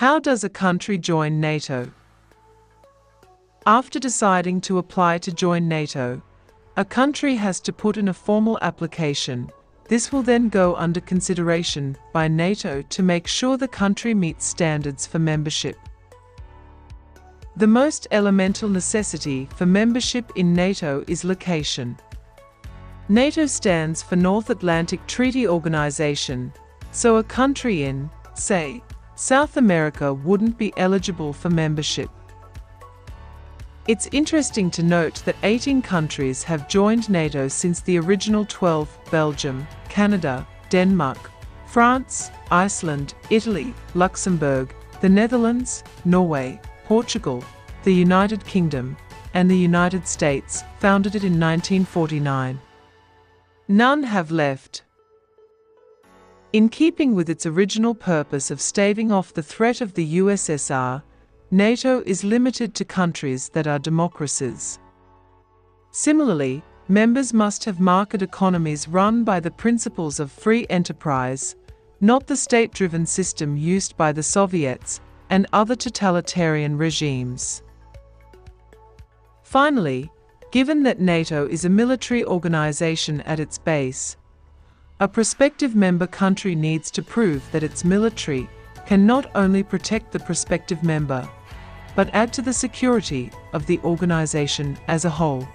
How does a country join NATO? After deciding to apply to join NATO, a country has to put in a formal application. This will then go under consideration by NATO to make sure the country meets standards for membership. The most elemental necessity for membership in NATO is location. NATO stands for North Atlantic Treaty Organization, so a country in, say, South America wouldn't be eligible for membership. It's interesting to note that 18 countries have joined NATO since the original 12 Belgium, Canada, Denmark, France, Iceland, Italy, Luxembourg, the Netherlands, Norway, Portugal, the United Kingdom, and the United States founded it in 1949. None have left. In keeping with its original purpose of staving off the threat of the USSR, NATO is limited to countries that are democracies. Similarly, members must have market economies run by the principles of free enterprise, not the state-driven system used by the Soviets and other totalitarian regimes. Finally, Given that NATO is a military organization at its base, a prospective member country needs to prove that its military can not only protect the prospective member, but add to the security of the organization as a whole.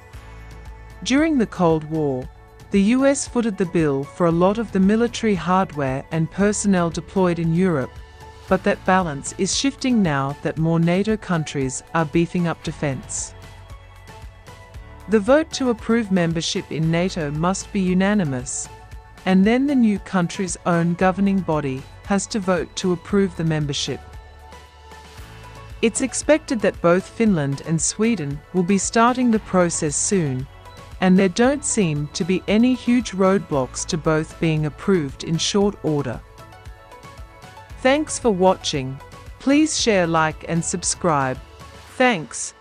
During the Cold War, the US footed the bill for a lot of the military hardware and personnel deployed in Europe, but that balance is shifting now that more NATO countries are beefing up defense. The vote to approve membership in NATO must be unanimous, and then the new country's own governing body has to vote to approve the membership. It's expected that both Finland and Sweden will be starting the process soon, and there don't seem to be any huge roadblocks to both being approved in short order. Thanks for watching. Please share, like and subscribe. Thanks.